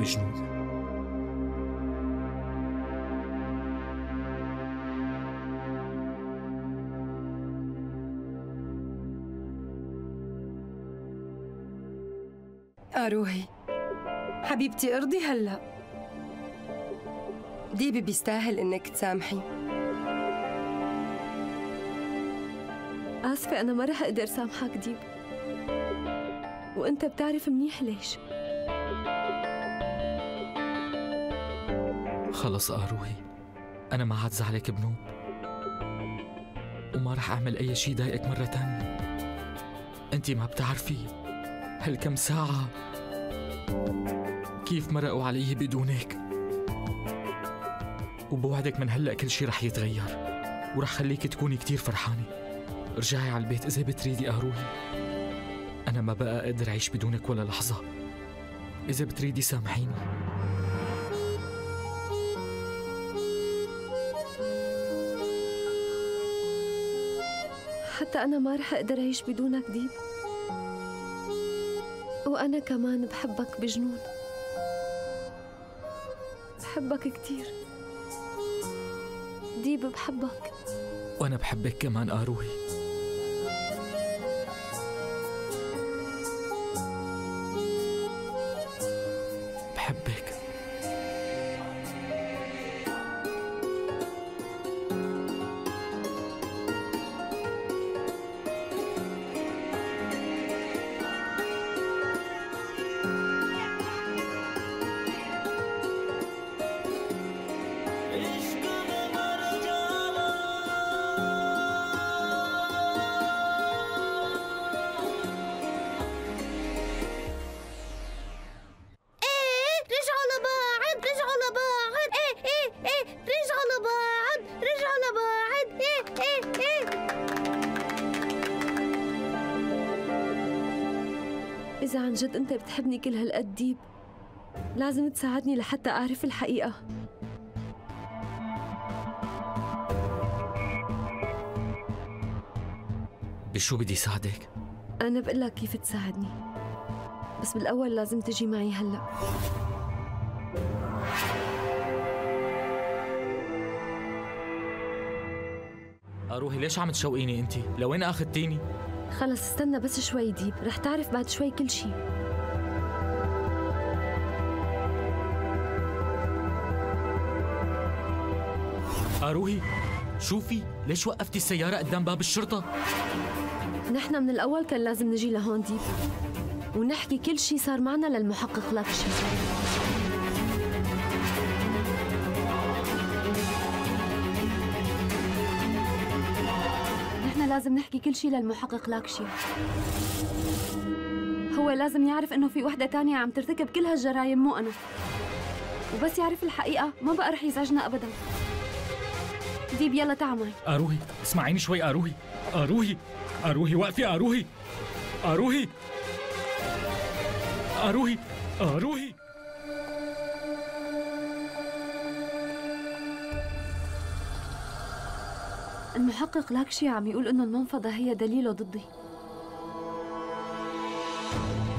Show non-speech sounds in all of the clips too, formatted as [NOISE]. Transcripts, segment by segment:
بجنون روحي حبيبتي أرضي هلا. ديبي بيستاهل إنك تسامحي. آسفة أنا ما رح أقدر سامحك ديب. وأنت بتعرف منيح ليش. خلص آروهي أنا ما عاد زعلك بنوب. وما رح أعمل أي شي ضايقك مرة تانية. أنت ما بتعرفي هالكم ساعة كيف مرقوا علي بدونك. وبوعدك من هلأ كل شي رح يتغير. ورح خليك تكوني كتير فرحانة. ارجعي على البيت إذا بتريدي أروحي. أنا ما بقى أقدر أعيش بدونك ولا لحظة. إذا بتريدي سامحيني. حتى أنا ما رح أقدر أعيش بدونك ديب. وأنا كمان بحبك بجنون. بحبك كتير. ديب بحبك. وأنا بحبك كمان آروهي إذا جد أنت بتحبني كل هالقد ديب لازم تساعدني لحتى أعرف الحقيقة بشو بدي ساعدك؟ أنا بقول لك كيف تساعدني بس بالأول لازم تجي معي هلأ أروحي ليش عم تشوقيني أنت؟ لوين أخذتيني؟ خلص استنى بس شوي ديب رح تعرف بعد شوي كل شي أروهي شوفي ليش وقفتي السيارة قدام باب الشرطة؟ نحن من الأول كان لازم نجي لهون ديب ونحكي كل شي صار معنا للمحقق لاكشي لازم نحكي كل شيء للمحقق لاكشي. هو لازم يعرف إنه في وحدة تانية عم ترتكب كل هالجرايم مو أنا. وبس يعرف الحقيقة ما بقى رح يزعجنا ابدا. ديب يلا معي. أروهي اسمعيني شوي أروهي. أروهي أروهي وقفي أروهي. أروهي. أروهي أروهي. المحقق لاكشي عم يقول إنه المنفضة هي دليله ضدي.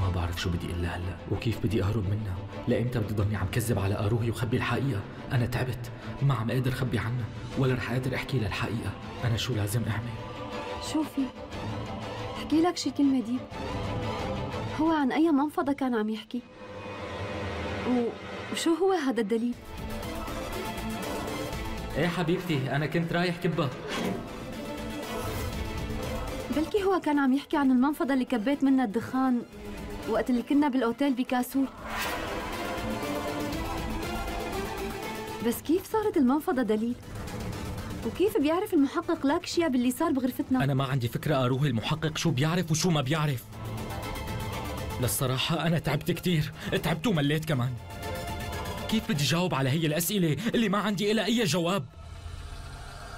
ما بعرف شو بدي أقول هلا وكيف بدي أهرب منها؟ لامتى بدي ضلني عم كذب على أروهي وخبي الحقيقة؟ أنا تعبت ما عم قادر خبي عنها ولا رح قادر أحكي لها الحقيقة أنا شو لازم أعمل؟ شوفي احكي لك شي كلمة ديب. هو عن أي منفضة كان عم يحكي؟ وشو هو هذا الدليل؟ إيه حبيبتي أنا كنت رايح كبة. بلكي هو كان عم يحكي عن المنفضة اللي كبيت منها الدخان وقت اللي كنا بالأوتيل بكاسور بس كيف صارت المنفضة دليل؟ وكيف بيعرف المحقق لاكشيا باللي صار بغرفتنا؟ أنا ما عندي فكرة أروح المحقق شو بيعرف وشو ما بيعرف. للصراحة أنا تعبت كتير. تعبت ومليت كمان. كيف بدي جاوب على هي الأسئلة اللي ما عندي إلها أي جواب؟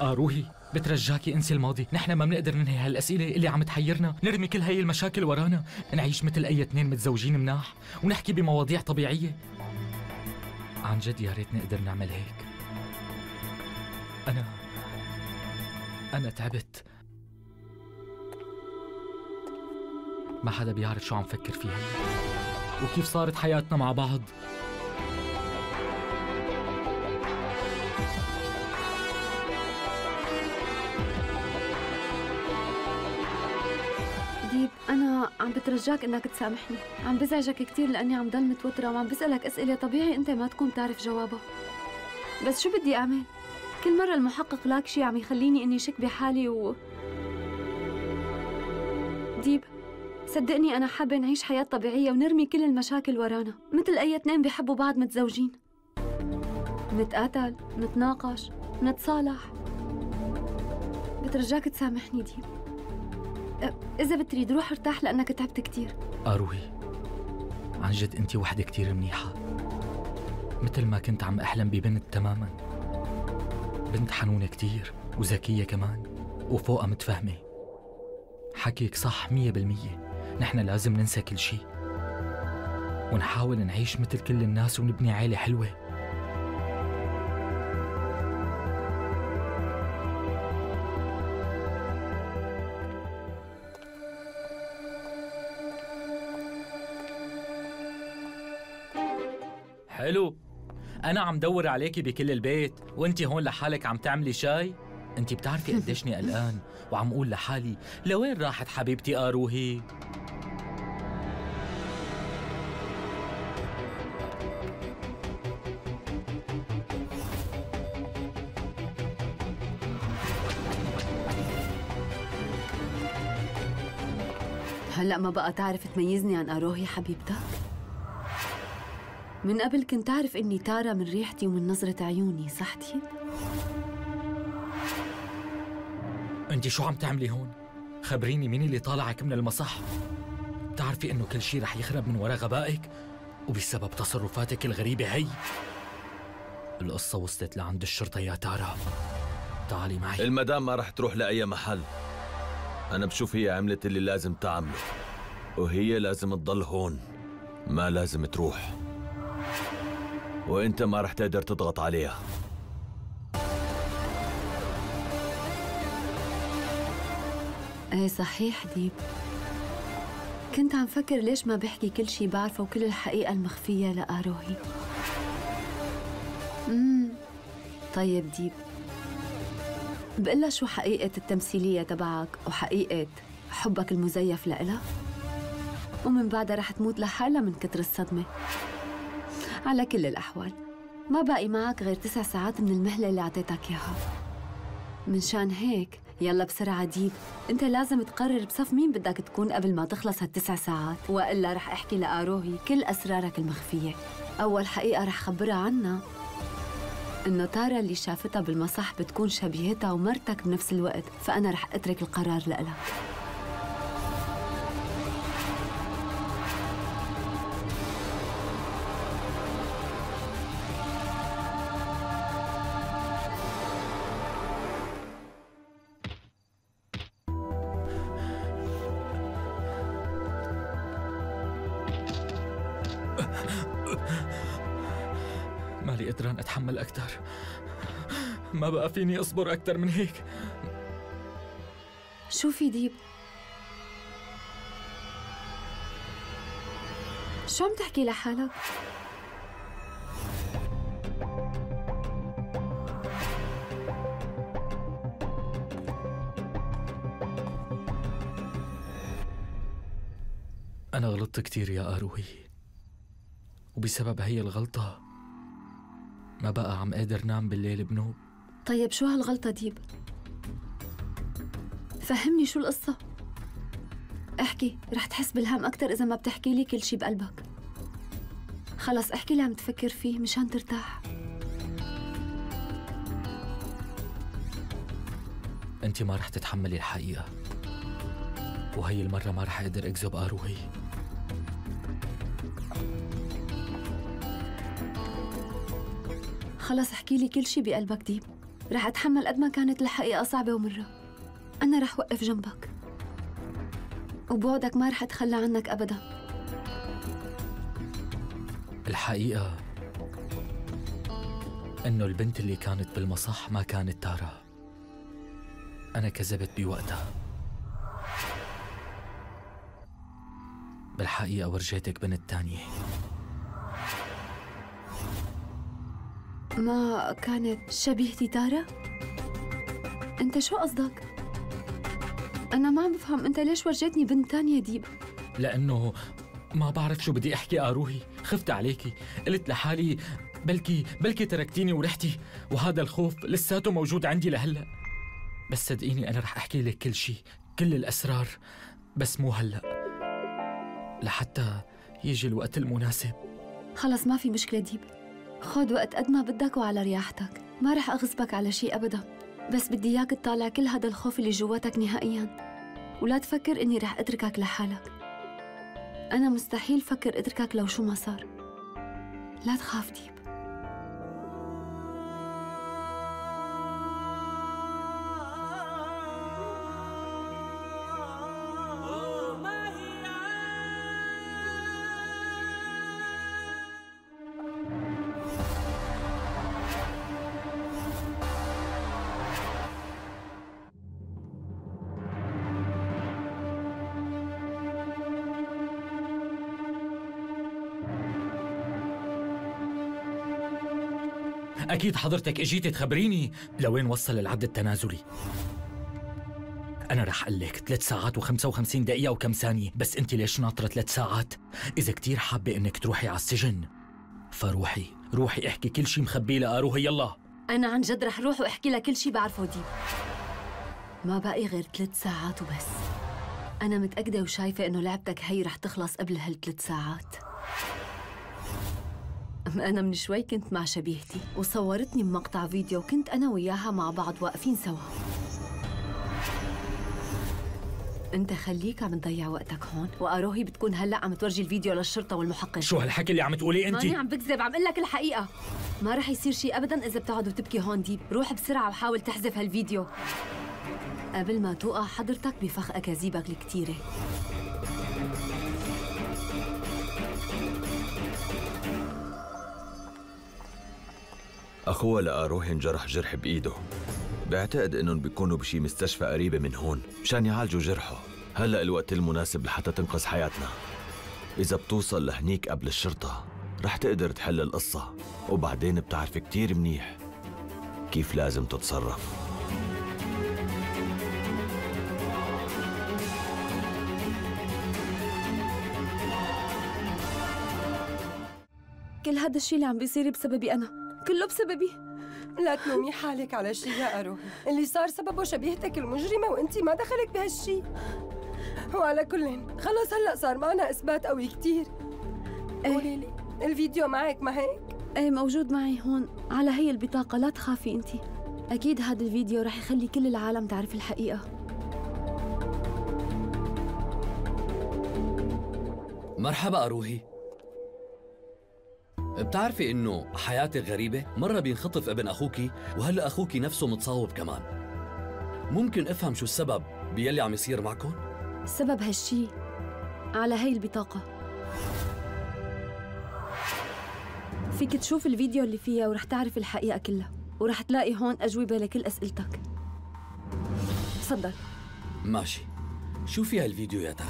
آه روحي بترجاكي انسي الماضي. نحن ما بنقدر ننهي هالأسئلة اللي عم تحيرنا. نرمي كل هي المشاكل ورانا. نعيش مثل أي اثنين متزوجين مناح. ونحكي بمواضيع طبيعية. عن جد يا ريت نقدر نعمل هيك. أنا أنا تعبت. ما حدا بيعرف شو عم فكر فيها. وكيف صارت حياتنا مع بعض. عم بترجاك إنك تسامحني. عم بزعجك كثير لأني عم ضل متوترة وعم بسألك أسئلة طبيعي أنت ما تكون بتعرف جوابها. بس شو بدي أعمل؟ كل مرة المحقق لاك شي عم يخليني إني شك بحالي و ديب صدقني أنا حابة نعيش حياة طبيعية ونرمي كل المشاكل ورانا مثل أي اثنين بيحبوا بعض متزوجين. نتقاتل نتناقش نتصالح. بترجاك تسامحني ديب. إذا بتريد روح ارتاح لأنك تعبت كتير. آروهي عن جد أنت وحدة كتير منيحة. مثل ما كنت عم أحلم ببنت تماما. بنت حنونة كتير وذكية كمان وفوقها متفهمة. حكيك صح مية بالمية. نحن لازم ننسى كل شي. ونحاول نعيش مثل كل الناس ونبني عيلة حلوة. حلو. أنا عم دور عليكي بكل البيت وأنت هون لحالك عم تعملي شاي؟ أنت بتعرفي قديشني قلقان وعم أقول لحالي لوين راحت حبيبتي آروهي؟ هلأ ما بقى تعرف تميزني عن أروهي حبيبتك؟ من قبل كنت تعرف إني تارا من ريحتي ومن نظرة عيوني صح ديب؟ انت شو عم تعملي هون؟ خبريني مين اللي طالعك من المصح؟ بتعرفي إنه كل شيء رح يخرب من وراء غبائك؟ وبسبب تصرفاتك الغريبة هي. القصة وصلت لعند الشرطة يا تارا تعالي معي. المدام ما رح تروح لأي محل. أنا بشوف هي عملت اللي لازم تعمله. وهي لازم تضل هون. ما لازم تروح. وانت ما رح تقدر تضغط عليها. إيه صحيح ديب. كنت عم فكر ليش ما بحكي كل شي بعرفه وكل الحقيقة المخفية لآروهي. امم طيب ديب. بقلها شو حقيقة التمثيلية تبعك وحقيقة حبك المزيف لإلها؟ ومن بعدها رح تموت لحالها من كتر الصدمة. على كل الأحوال. ما باقي معك غير تسع ساعات من المهلة اللي أعطيتك إياها. من شان هيك يلا بسرعة ديب. أنت لازم تقرر بصف مين بدك تكون قبل ما تخلص هالتسع ساعات. وإلا رح أحكي لآروهي كل أسرارك المخفية. أول حقيقة رح خبرها عنها. إنه تارا اللي شافتها بالمصح بتكون شبيهتها ومرتك بنفس الوقت فأنا رح أترك القرار لإلها. أكثر ما بقى فيني أصبر أكثر من هيك شو في ديب؟ شو عم تحكي لحالك؟ أنا غلطت كتير يا آروهي وبسبب هي الغلطة ما بقى عم قادر نام بالليل بنوب. طيب شو هالغلطة ديب؟ فهمني شو القصة؟ احكي رح تحس بالهم أكتر إذا ما بتحكي لي كل شي بقلبك. خلص احكي اللي عم تفكر فيه مشان ترتاح. أنت ما رح تتحملي الحقيقة. وهي المرة ما رح أقدر أكذب آروهي. خلص احكي لي كل شي بقلبك ديب. رح أتحمل قد ما كانت الحقيقة صعبة ومرة. أنا رح وقف جنبك. وبوعدك ما رح أتخلى عنك أبدا. الحقيقة إنه البنت اللي كانت بالمصح ما كانت تارا. أنا كذبت بوقتها. بالحقيقة ورجيتك بنت تانية. ما كانت شبيهتي تارا؟ أنت شو قصدك؟ أنا ما عم بفهم أنت ليش ورجيتني بنت تانية ديب؟ لأنه ما بعرف شو بدي أحكي آروهي خفت عليكي. قلت لحالي بلكي بلكي تركتيني ورحتي. وهذا الخوف لساته موجود عندي لهلأ. بس صدقيني أنا رح أحكي لك كل شيء كل الأسرار. بس مو هلأ. لحتى يجي الوقت المناسب. خلص ما في مشكلة ديب. خد وقت قد ما بدك وعلى رياحتك. ما رح أغصبك على شيء أبدا. بس بدي إياك تطالع كل هذا الخوف اللي جواتك نهائيا. ولا تفكر إني رح أتركك لحالك. أنا مستحيل فكر أتركك لو شو ما صار. لا تخاف ديب أكيد حضرتك إجيتي تخبريني. لوين وصل العد التنازلي؟ أنا رح أقول لك ثلاث ساعات و55 دقيقة وكم ثانية. بس أنت ليش ناطرة ثلاث ساعات؟ إذا كتير حابة إنك تروحي على السجن. فروحي روحي احكي كل شي مخبيه لأروهي يلا. أنا عن جد رح روح وأحكي لك كل شي بعرفه ديب. ما باقي غير ثلاث ساعات وبس. أنا متأكدة وشايفة إنه لعبتك هي رح تخلص قبل هالثلاث ساعات. أنا من شوي كنت مع شبيهتي وصورتني بمقطع فيديو وكنت أنا وياها مع بعض واقفين سوا. أنت خليك عم تضيع وقتك هون وأروهي بتكون هلأ عم تورجي الفيديو للشرطة والمحقق شو هالحكي اللي عم تقوليه أنت؟ ماني عم بكذب عم أقول لك الحقيقة. ما رح يصير شيء أبدا إذا بتقعد وتبكي هون ديب. روح بسرعة وحاول تحذف هالفيديو. قبل ما توقع حضرتك بفخ أكاذيبك الكتيرة. أخوها لآروه انجرح جرح بإيده. بعتقد إنهم بيكونوا بشي مستشفى قريبة من هون مشان يعالجوا جرحه. هلأ الوقت المناسب لحتى تنقذ حياتنا. إذا بتوصل لهنيك قبل الشرطة رح تقدر تحل القصة وبعدين بتعرف كتير منيح كيف لازم تتصرف. كل هذا الشيء اللي عم بيصير بسببي أنا. كله بسببي لا تلومي حالك على شيء يا أروهي اللي صار سببه شبيهتك المجرمة وانت ما دخلك بهالشي. وعلى كل خلص هلأ صار معنا إثبات قوي كتير. إيه. قولي لي الفيديو معك ما هيك؟ إيه موجود معي هون على هي البطاقة لا تخافي انت. أكيد هذا الفيديو رح يخلي كل العالم تعرف الحقيقة. مرحبا أروهي. بتعرفي إنه حياتك غريبة؟ مرة بينخطف ابن أخوكي وهلأ أخوكي نفسه متصاوب كمان ممكن أفهم شو السبب بيلي عم يصير معكم؟ سبب هالشي على هي البطاقة فيك تشوف الفيديو اللي فيها ورح تعرف الحقيقة كلها ورح تلاقي هون أجوبة لكل أسئلتك تفضل ماشي شو فيها الفيديو يا ترى؟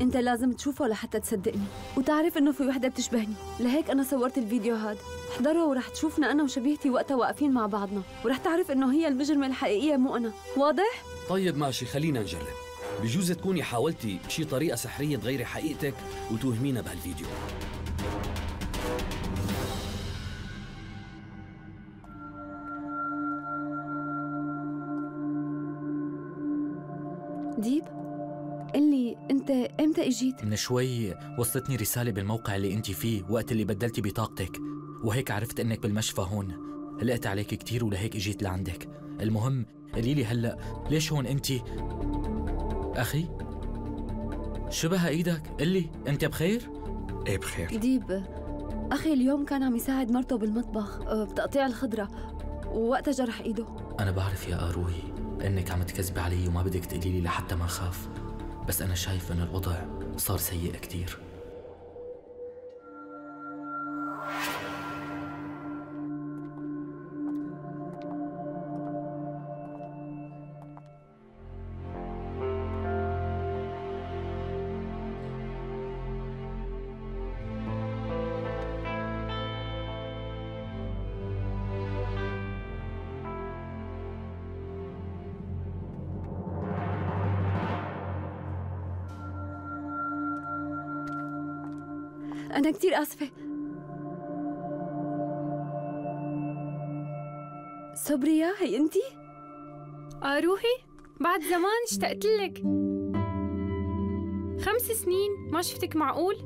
انت لازم تشوفه لحتى تصدقني. وتعرف انه في وحدة بتشبهني. لهيك أنا صورت الفيديو هذا احضره ورح تشوفنا أنا وشبيهتي وقتها واقفين مع بعضنا. ورح تعرف إنه هي المجرمة الحقيقية مو أنا. واضح؟ طيب ماشي خلينا نجرب. بجوز تكوني حاولتي بشي طريقة سحرية تغيري حقيقتك وتوهمينا بهالفيديو. ديب؟ قلي أنت إمتى إجيت؟ من شوي وصلتني رسالة بالموقع اللي أنت فيه وقت اللي بدلتي بطاقتك وهيك عرفت إنك بالمشفى هون. قلقت عليك كتير ولهيك إجيت لعندك. المهم قولي لي هلأ ليش هون أنت؟ أخي؟ شبه إيدك؟ قلي أنت بخير؟ إيه بخير. ديب أخي اليوم كان عم يساعد مرته بالمطبخ آه، بتقطيع الخضرة ووقتها جرح إيده. أنا بعرف يا اروهي إنك عم تكذبي علي وما بدك تقولي لي لحتى ما خاف بس أنا شايف إن الوضع صار سيء كتير. أنا كتير آسفة. صبريا هي أنتِ؟ آه روحي. بعد زمان اشتقت لك. خمس سنين ما شفتك معقول؟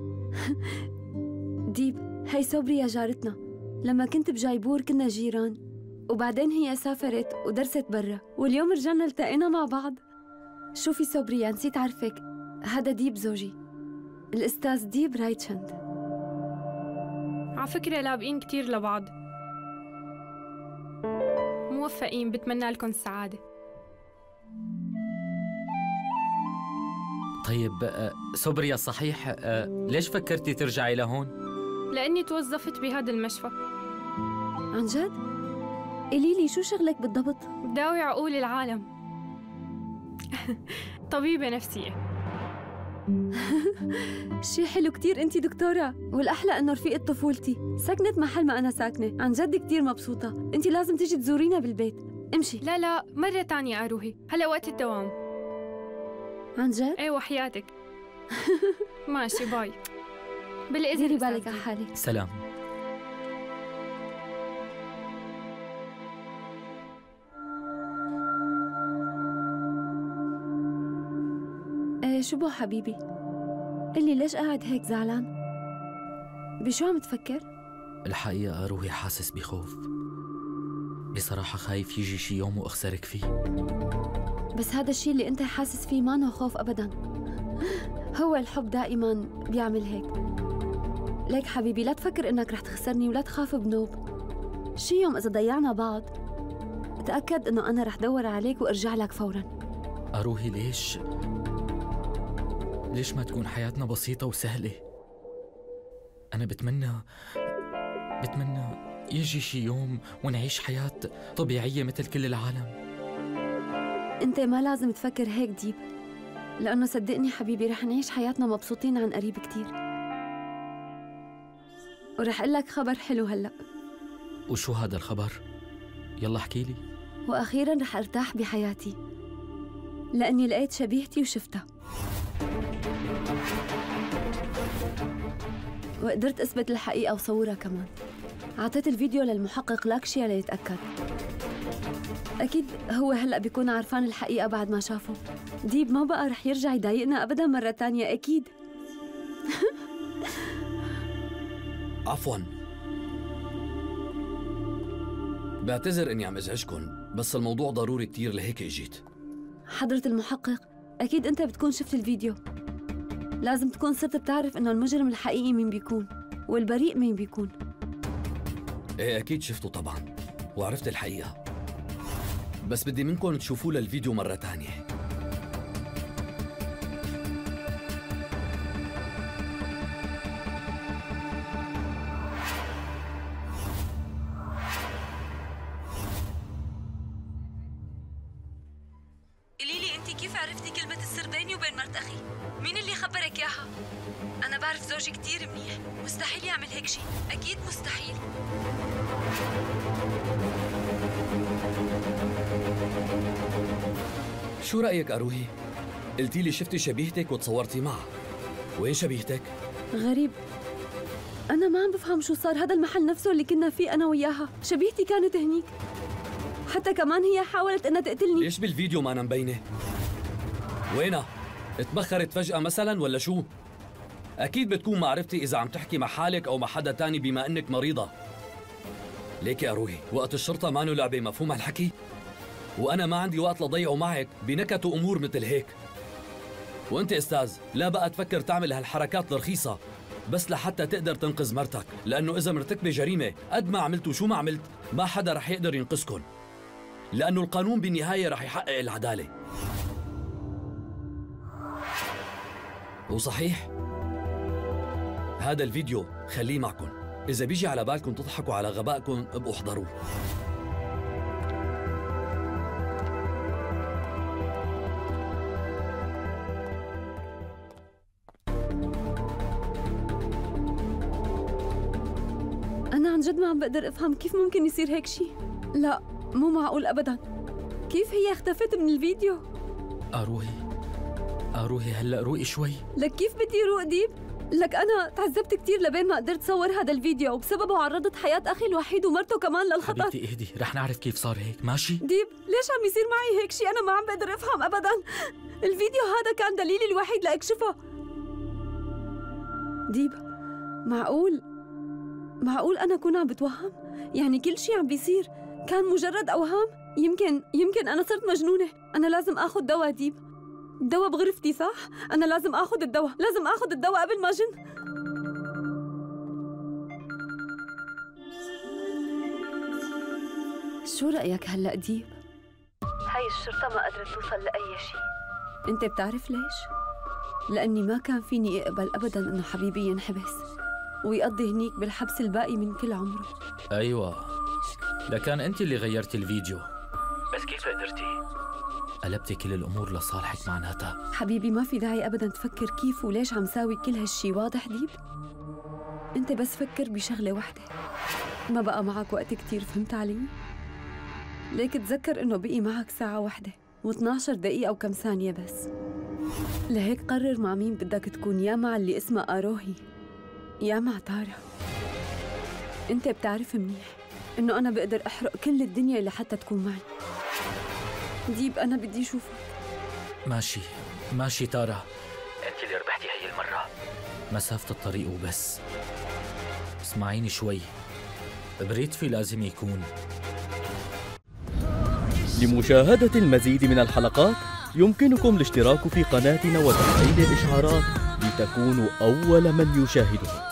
[LAUGHS] ديب هي صبريا جارتنا. لما كنت بجايبور كنا جيران. وبعدين هي سافرت ودرست برا. واليوم رجعنا التقينا مع بعض. شوفي صبريا نسيت عرفك. هذا ديب زوجي. الأستاذ ديب رايتشند. على فكرة لابقين كتير لبعض موفقين بتمنى لكم السعادة طيب آه، سوبريا صحيح آه، ليش فكرتي ترجعي لهون؟ لأني توظفت بهذا المشفى عن جد؟ قولي لي شو شغلك بالضبط؟ بداوي عقول العالم [LAUGHS] طبيبة نفسية [LAUGHS] شي حلو كتير انتي دكتورة والأحلى إنه رفيقة طفولتي. سكنت محل ما أنا ساكنة. عن جد كتير مبسوطة. انتي لازم تيجي تزورينا بالبيت. امشي. لا لا مرة تانية أروحي. هلا وقت الدوام. عن جد؟ إيه وحياتك. [LAUGHS] ماشي باي. بالإذن ديري بالك على. حالك. سلام. شو بو حبيبي؟ قلي ليش قاعد هيك زعلان؟ بشو عم تفكر؟ الحقيقة روحي حاسس بخوف. بصراحة خايف يجي شي يوم وأخسرك فيه. بس هذا الشيء اللي انت حاسس فيه ما خوف ابدا. هو الحب دائما بيعمل هيك. ليك حبيبي لا تفكر إنك رح تخسرني ولا تخاف بنوب. شي يوم إذا ضيعنا بعض تأكد إنه أنا رح دور عليك وأرجع لك فورا. أروحي ليش؟ ليش ما تكون حياتنا بسيطة وسهلة؟ أنا بتمنى بتمنى يجي شي يوم ونعيش حياة طبيعية مثل كل العالم. أنت ما لازم تفكر هيك ديب لأنه صدقني حبيبي رح نعيش حياتنا مبسوطين عن قريب كتير. ورح أقول لك خبر حلو هلأ. وشو هذا الخبر؟ يلا احكي لي. وأخيرا رح أرتاح بحياتي لأني لقيت شبيهتي وشفتها. وقدرت أثبت الحقيقة وصورها كمان. أعطيت الفيديو للمحقق لاكشيا ليتاكد أكيد هو هلأ بيكون عرفان الحقيقة بعد ما شافه. ديب ما بقى رح يرجع يضايقنا ابدا مرة تانية أكيد. [LAUGHS] عفوا. بعتذر إني عم ازعجكم بس الموضوع ضروري كتير لهيك إجيت. حضرة المحقق أكيد أنت بتكون شفت الفيديو. لازم تكون صرت بتعرف إنه المجرم الحقيقي مين بيكون والبريء مين بيكون. إيه أكيد شفته طبعا وعرفت الحقيقة. بس بدي منكم تشوفوا للفيديو مرة تانية. شو رأيك أروهي؟ قلتي لي شفتي شبيهتك وتصورتي معها وين شبيهتك؟ غريب أنا ما عم بفهم شو صار هذا المحل نفسه اللي كنا فيه أنا وياها شبيهتي كانت هنيك حتى كمان هي حاولت إنها تقتلني ليش بالفيديو ما أنا مبينة؟ وينها؟ اتبخرت فجأة مثلا ولا شو؟ أكيد بتكون معرفتي إذا عم تحكي مع حالك أو مع حدا تاني بما إنك مريضة ليك يا روحي وقت الشرطة مانو لعبة مفهوم هالحكي؟ وأنا ما عندي وقت لضيعه معك بنكت وأمور مثل هيك. وأنت أستاذ لا بقى تفكر تعمل هالحركات الرخيصة. بس لحتى تقدر تنقذ مرتك لأنه إذا مرتكبة جريمة قد ما عملت وشو ما عملت ما حدا رح يقدر ينقذكن. لأنه القانون بالنهاية رح يحقق العدالة. وصحيح؟ هذا الفيديو خليه معكم إذا بيجي على بالكم تضحكوا على غبائكم ابقوا احضروه ما عم بقدر أفهم كيف ممكن يصير هيك شيء لا مو معقول أبدا. كيف هي اختفت من الفيديو؟ أروحي. أروحي هلأ روقي شوي. لك كيف بدي روق ديب؟ لك أنا تعذبت كثير لبين ما قدرت صور هذا الفيديو وبسببه عرضت حياة أخي الوحيد ومرته كمان للخطر حبيبتي اهدي. رح نعرف كيف صار هيك. ماشي؟ ديب ليش عم يصير معي هيك شيء أنا ما عم بقدر أفهم أبدا. الفيديو هذا كان دليلي الوحيد لأكشفه. ديب معقول؟ معقول أنا أكون عم بتوهم؟ يعني كل شيء عم بيصير. كان مجرد أوهام؟ يمكن يمكن أنا صرت مجنونة. أنا لازم آخذ دواء ديب. الدواء بغرفتي صح؟ أنا لازم آخذ الدواء. لازم آخذ الدواء قبل ما جن. شو رأيك هلأ ديب؟ هاي الشرطة ما قدرت توصل لأي شيء أنت بتعرف ليش؟ لأني ما كان فيني أقبل أبدا إنه حبيبي ينحبس. ويقضي هنيك بالحبس الباقي من كل عمره. أيوه. لكان أنت اللي غيرتي الفيديو. بس كيف قدرتي؟ قلبتي كل الأمور لصالحك معناتها حبيبي ما في داعي ابدا تفكر كيف وليش عم ساوي كل هالشي واضح ديب؟ أنت بس فكر بشغلة وحده ما بقى معك وقت كتير فهمت علي؟ ليك تذكر إنه بقي معك ساعة واحدة و12 دقيقة وكم ثانية بس. لهيك قرر مع مين بدك تكون يا مع اللي اسمها آروهي. يا مع تارا أنت بتعرف منيح إنه أنا بقدر أحرق كل الدنيا لحتى تكون معي. ديب أنا بدي أشوفك. ماشي ماشي تارا أنت اللي ربحتي هي المرة. مسافة الطريق وبس. اسمعيني شوي. بريد في لازم يكون. لمشاهدة المزيد من الحلقات يمكنكم الاشتراك في قناتنا وتفعيل الإشعارات لتكونوا أول من يشاهدها